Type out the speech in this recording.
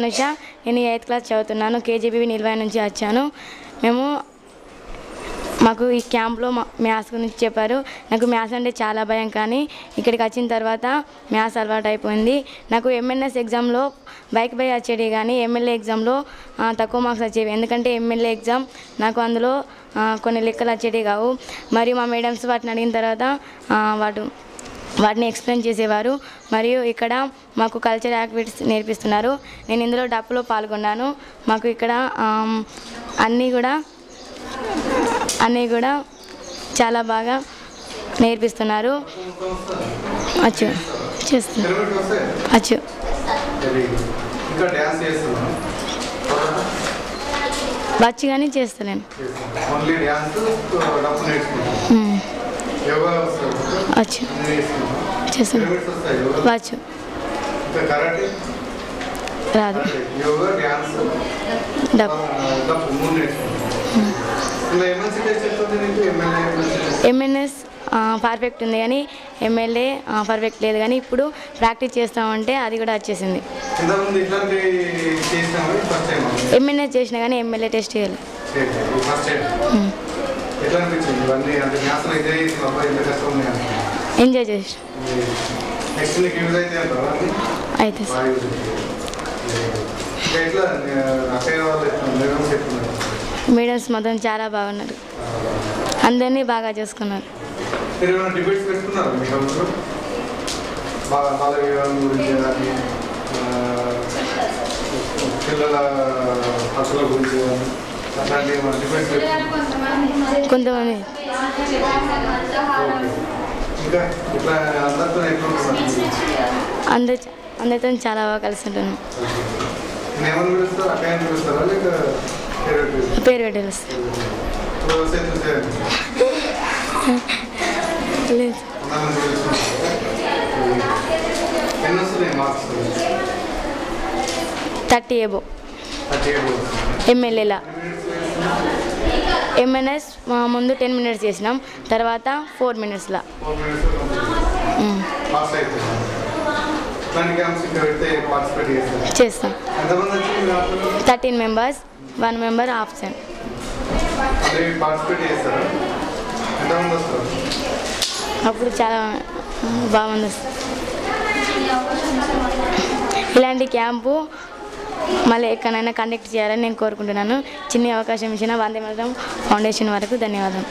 అనుష నేను eighth class చదువుతున్నాను KGB నిల్వ నుంచి వచ్చాను. మేము మాకు ఈ క్యాంప్లో మా మ్యాథ్స్ గురించి చెప్పారు. నాకు మ్యాథ్స్ అంటే చాలా భయం కానీ ఇక్కడికి వచ్చిన తర్వాత మ్యాథ్స్ అలవాటు అయిపోయింది. నాకు ఎంఎన్ఎస్ ఎగ్జామ్లో బైక్ బై వచ్చేది కానీ ఎమ్మెల్యే ఎగ్జామ్లో తక్కువ మార్క్స్ వచ్చేవి. ఎందుకంటే ఎమ్మెల్యే ఎగ్జామ్ నాకు అందులో కొన్ని లెక్కలు వచ్చేవి కావు. మరియు మా మేడమ్స్ వాటిని అడిగిన తర్వాత వాటి వాటిని ఎక్స్ప్లెయిన్ చేసేవారు. మరియు ఇక్కడ మాకు కల్చర్ యాక్టివిటీస్ నేర్పిస్తున్నారు. నేను ఇందులో డప్పులో పాల్గొన్నాను. మాకు ఇక్కడ అన్నీ కూడా అన్నీ కూడా చాలా బాగా నేర్పిస్తున్నారు. అచ్చు వస్తే అచ్చు. ఇంకా డ్యాన్స్ చేస్తున్నాను వచ్చు కరాటే? రాదు. ఎంఎన్ఎస్ పర్ఫెక్ట్ ఉంది కానీ ఎమ్మెల్యే పర్ఫెక్ట్ లేదు కానీ ఇప్పుడు ప్రాక్టీస్ చేస్తామంటే అది కూడా వచ్చేసింది. ఎంఎన్ఎస్ చేసినా కానీ ఎమ్మెల్యే టెస్ట్ చేయాలి. ఇవన్నీ అంటే చేసిన అబ్బాయి కష్టం ఎంజాయ్ చేసి. నెక్స్ట్ నీకు యూజ్ అయితే అంటారా ఎట్లా అక్కయ్య వాళ్ళు చెప్తున్నారు. మేడమ్స్ మొత్తం చాలా బాగున్నారు. అందరినీ బాగా చూసుకున్నారు. మీరు ఏమైనా డిబేట్స్ పెట్టుకున్నారు మీ హౌస్లో బాగా బాల వివాహం గురించి కానీ ఆ, పిల్లల హక్కుల గురించి కానీ. కొంతమంది. అందరి అందరితో చాలా బాగా కలిసి లేక పేరు పెట్టారు లేదు. థర్టీ ఏబో ఎమ్మెల్యేలా. ఎంఎన్ఎస్ ముందు టెన్ మినిట్స్ చేసినాం. తర్వాత ఫోర్ మినిట్స్లా. చేస్తాం. థర్టీన్ మెంబర్స్ వన్ మెంబర్ వస్తారు? అప్పుడు చాలా బాగుంది. ఇలాంటి క్యాంపు మళ్ళీ ఎక్కడైనా కండక్ట్ చేయాలని నేను కోరుకుంటున్నాను. చిన్న అవకాశం ఇచ్చిన వందే మాత్రం ఫౌండేషన్ వరకు ధన్యవాదాలు